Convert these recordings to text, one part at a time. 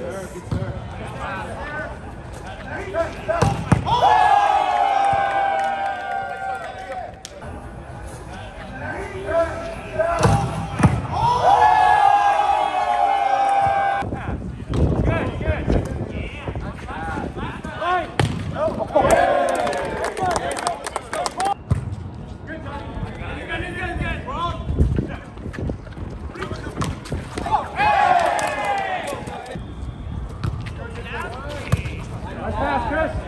Good sir, good sir. Oh! Vasquez.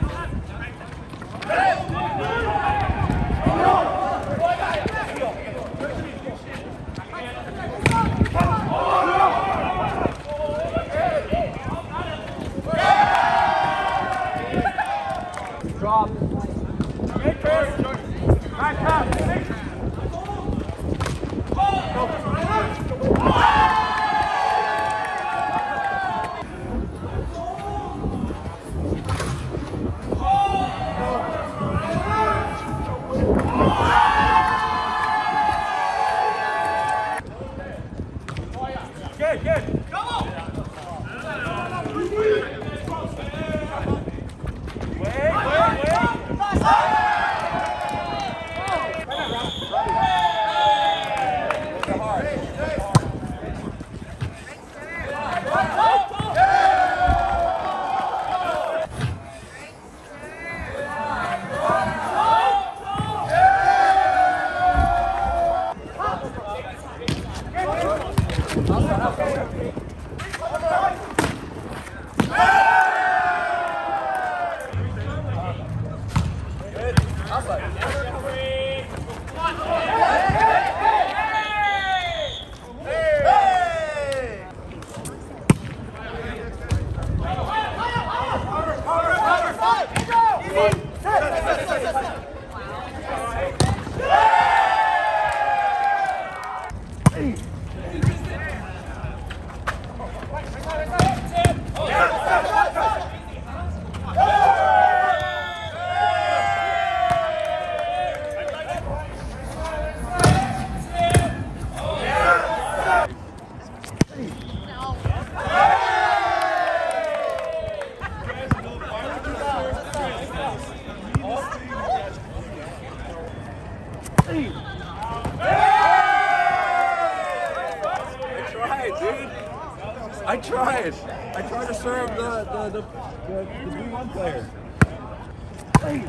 Thank. I tried to serve the the the, the, the B1 player. Hey,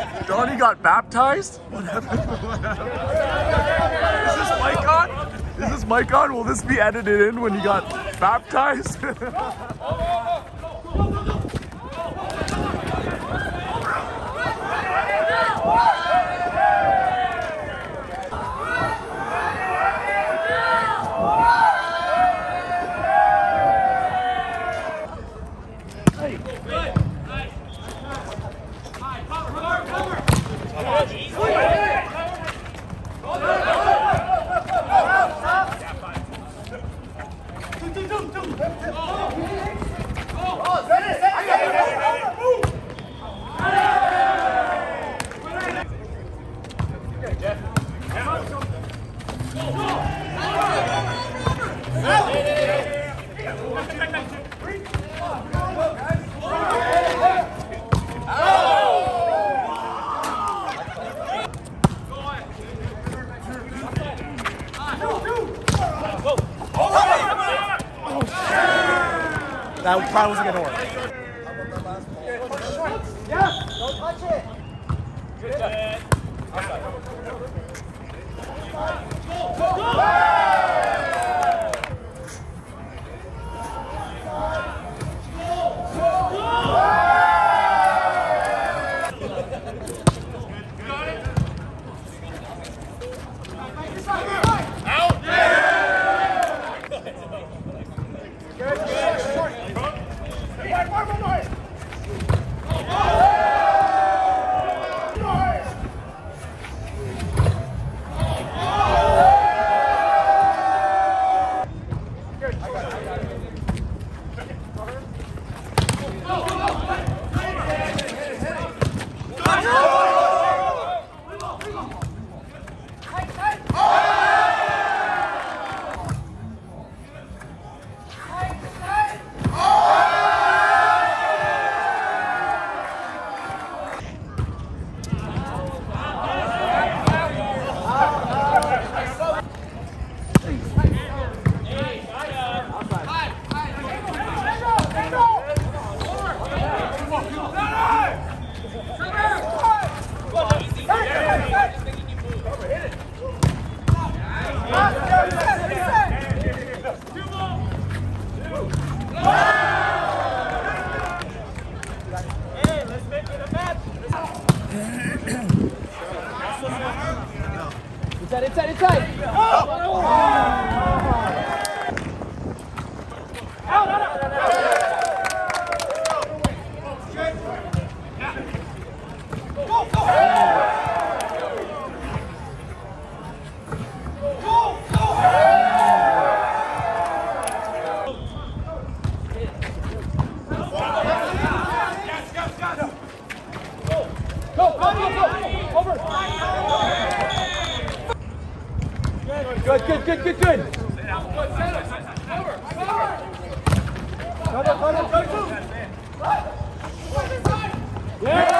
Donny got baptized? What happened? Is this mic on? Is this mic on? Will this be edited in when he got baptized? That probably wasn't gonna work. Good, good. Inside, inside, inside! Oh. Oh. Go, go, go. Over. Good, good, good, good, good. Cover, cover, cover. Good.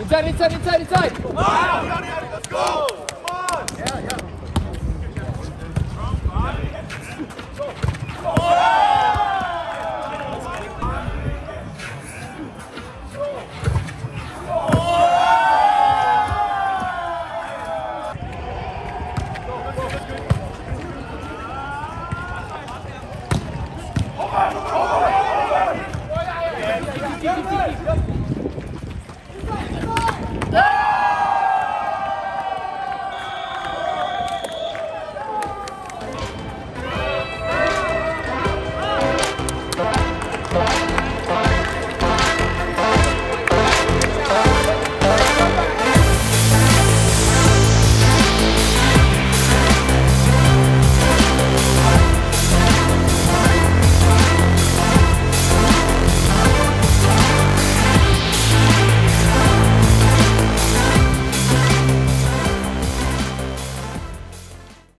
Inside, inside, inside, inside! Let's go!